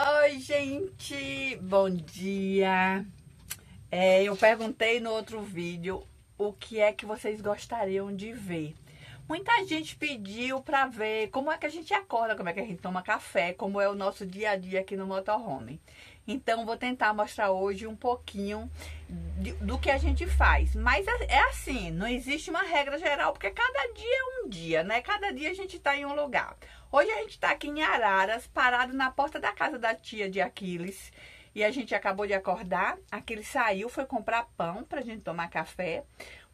Oi, gente! Bom dia! É, eu perguntei no outro vídeo o que é que vocês gostariam de ver. Muita gente pediu para ver como é que a gente acorda, como é que a gente toma café, como é o nosso dia a dia aqui no motorhome. Então, vou tentar mostrar hoje um pouquinho de, do que a gente faz. Mas é, é, assim, não existe uma regra geral, porque cada dia é um dia, né? Cada dia a gente está em um lugar. Hoje a gente está aqui em Araras, parado na porta da casa da tia de Aquiles. E a gente acabou de acordar. Aquiles saiu, foi comprar pão para a gente tomar café.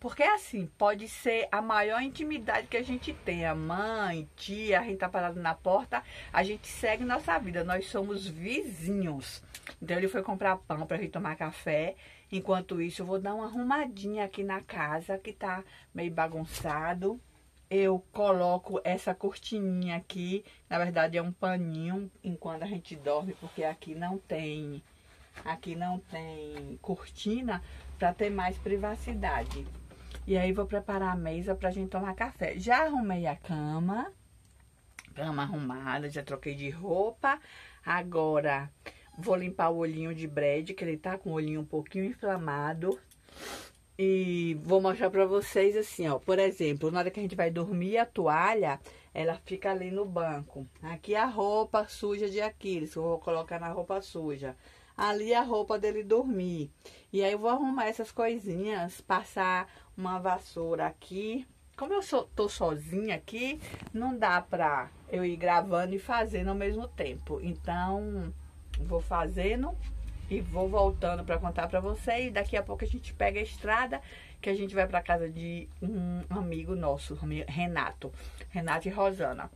Porque assim, pode ser a maior intimidade que a gente tem. A mãe, tia, a gente tá parado na porta, a gente segue nossa vida. Nós somos vizinhos. Então ele foi comprar pão pra gente tomar café. Enquanto isso, eu vou dar uma arrumadinha aqui na casa, que tá meio bagunçado. Eu coloco essa cortininha aqui, na verdade é um paninho, enquanto a gente dorme, porque aqui não tem, aqui não tem cortina para ter mais privacidade. E aí vou preparar a mesa pra gente tomar café. Já arrumei a cama. Cama arrumada, já troquei de roupa. Agora vou limpar o olhinho de Brad, que ele tá com o olhinho um pouquinho inflamado. E vou mostrar pra vocês assim, ó. Por exemplo, na hora que a gente vai dormir, a toalha, ela fica ali no banco. Aqui a roupa suja de Aquiles, que eu vou colocar na roupa suja. Ali a roupa dele dormir. E aí eu vou arrumar essas coisinhas, passar uma vassoura aqui. Como eu tô sozinha aqui, não dá pra eu ir gravando e fazendo ao mesmo tempo. Então, vou fazendo e vou voltando para contar para vocês. Daqui a pouco a gente pega a estrada, que a gente vai para casa de um amigo nosso, Renato, Renato e Rosana.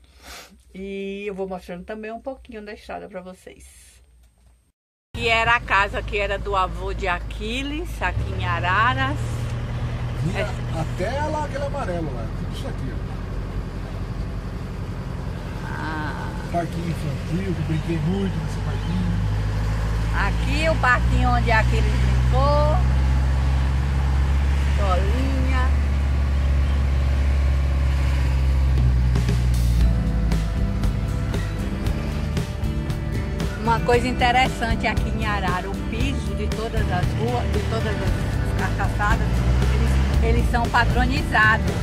E eu vou mostrando também um pouquinho da estrada para vocês. Que era a casa que era do avô de Aquiles, aqui em Araras. É. até lá aquele amarelo lá, tudo isso aqui, ó. Ah. Parquinho infantil, que brinquei muito nesse parquinho. Aqui o parquinho onde Aquiles brincou. Solinha. Uma coisa interessante aqui em Arara, o piso de todas as ruas, de todas as calçadas, eles são padronizados.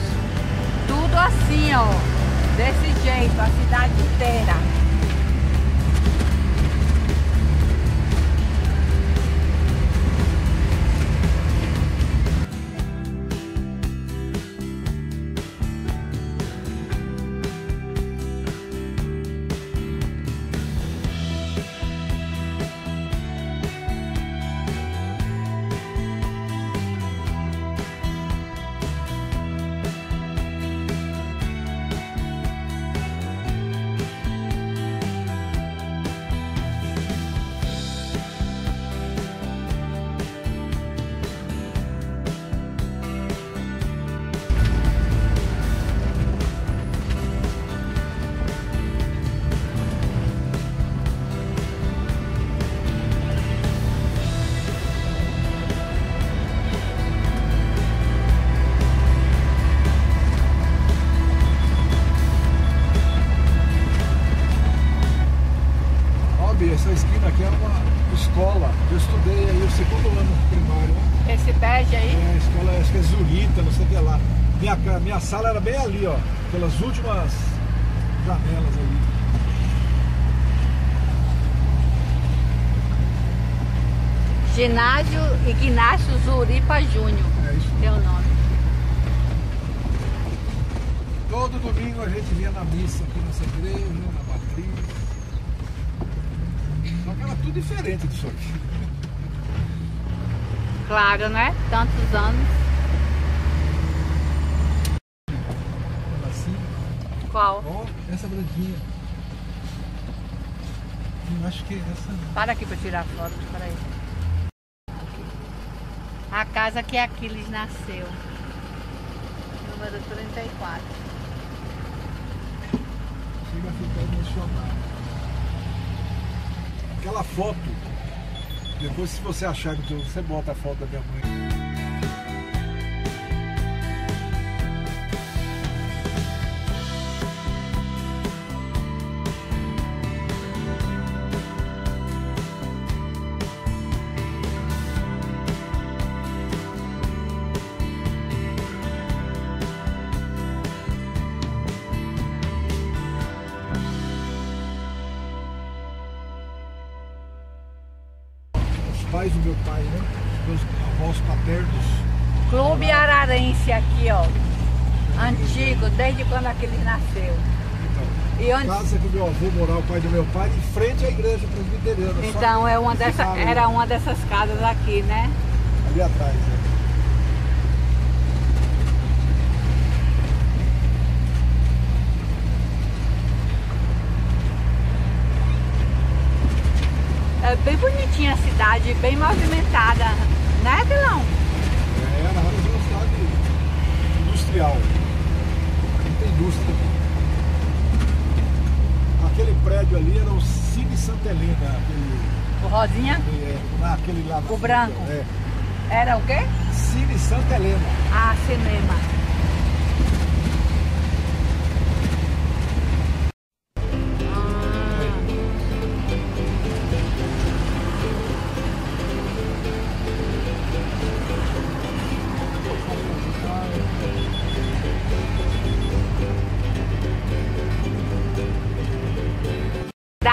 Tudo assim, ó, desse jeito, a cidade inteira. Essa esquina aqui é uma escola. Eu estudei aí o segundo ano primário. Né? Esse bege aí? É, a escola acho que é Zurita, não sei o que lá. Minha, minha sala era bem ali, ó. Pelas últimas janelas ali. Ginásio Ignácio Zuripa Júnior. É isso. Teu nome. Todo domingo a gente vinha na missa aqui nessa igreja, na matriz. Era tudo diferente disso aqui. Claro, né? Tantos anos. Assim. Qual? Ó, essa branquinha. Eu acho que essa. Para aqui para tirar foto, para aí. A casa que Aquiles nasceu. Número 34. Chega a ficar emocionado aquela foto. Depois, se você achar que você bota a foto da minha mãe. Pais do meu pai, né? Meus avós paternos. Clube Ararense aqui, ó. Antigo, desde quando aquele nasceu. Então, E onde- casa que o meu avô morava, o pai do meu pai, em frente à igreja presbiteriana. Então é uma dessa, ali, era uma dessas casas aqui, né? Ali atrás, né? É bem bonitinha a cidade, bem movimentada, né, Dilão? É, na hora de uma cidade industrial. Muita indústria. Aquele prédio ali era o Cine Santa Helena, aquele, O Rosinha é, naquele lá. na O frente, branco? É. era o quê? Cine Santa Helena. Ah, cinema.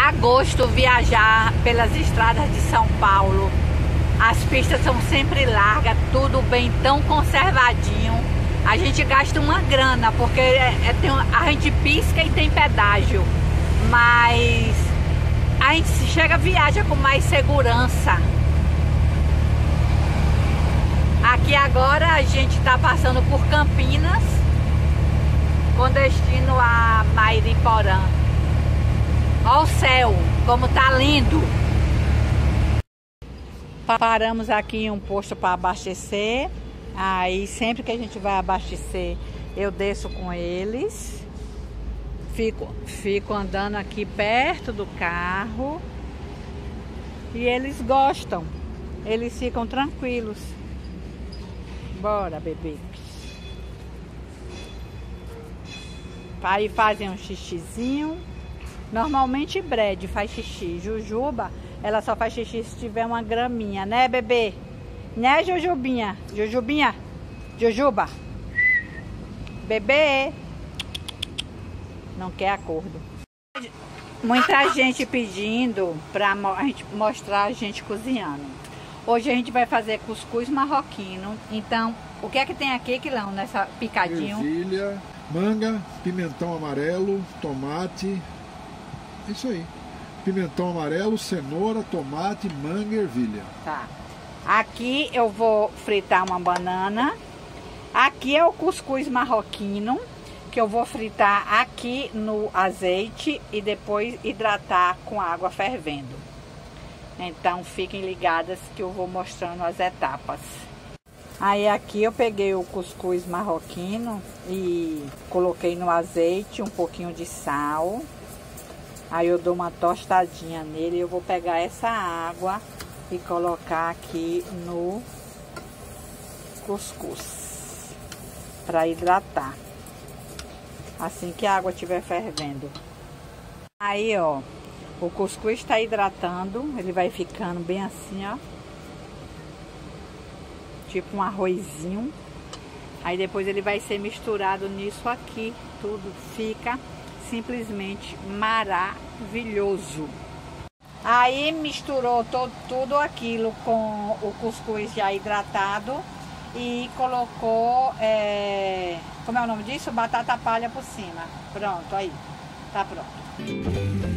Dá gosto viajar pelas estradas de São Paulo. As pistas são sempre largas, tudo bem tão conservadinho. A gente gasta uma grana, porque é- é- tem a gente pisca e tem pedágio. Mas a gente chega, viaja com mais segurança. Aqui agora a gente está passando por Campinas, com destino a Mairiporã. Olha o céu, como tá lindo. Paramos aqui em um posto para abastecer. Aí sempre que a gente vai abastecer, eu desço com eles. Fico, fico andando aqui perto do carro. E eles gostam. Eles ficam tranquilos. Bora, bebê. Aí fazem um xixizinho. Normalmente Brad faz xixi. Jujuba, ela só faz xixi se tiver uma graminha, né, bebê? Né, Jujubinha? Jujubinha? Jujuba? Bebê? Não quer acordo. Muita gente pedindo pra a gente mostrar a gente cozinhando. Hoje a gente vai fazer cuscuz marroquino. Então, o que é que tem aqui, Quilão, nessa picadinho? Ervilha, manga, pimentão amarelo, tomate. É Isso aí. Pimentão amarelo, cenoura, tomate, manga e ervilha. Tá. Aqui eu vou fritar uma banana. Aqui é o cuscuz marroquino, que eu vou fritar aqui no azeite e depois hidratar com água fervendo. Então fiquem ligadas que eu vou mostrando as etapas. Aí aqui eu peguei o cuscuz marroquino e coloquei no azeite um pouquinho de sal. Aí eu dou uma tostadinha nele e eu vou pegar essa água e colocar aqui no cuscuz para hidratar. Assim que a água estiver fervendo. Aí, ó, o cuscuz está hidratando, ele vai ficando bem assim, ó. Tipo um arrozinho. Aí depois ele vai ser misturado nisso aqui. Tudo fica simplesmente maravilhoso. Aí misturou todo, tudo aquilo com o cuscuz já hidratado e colocou, é, como é o nome disso? Batata palha por cima. Pronto, aí, tá pronto.